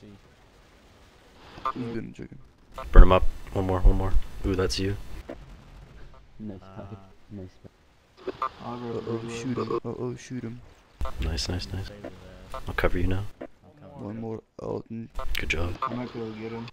see. Who's been chicken. Burn him up. One more, one more. Ooh, that's you. Nice Uh. Nice guy. Uh oh, shoot him. Uh oh, shoot him. Nice, nice, nice. I'll cover you now. One more. Oh, Good job. I might be able to get him.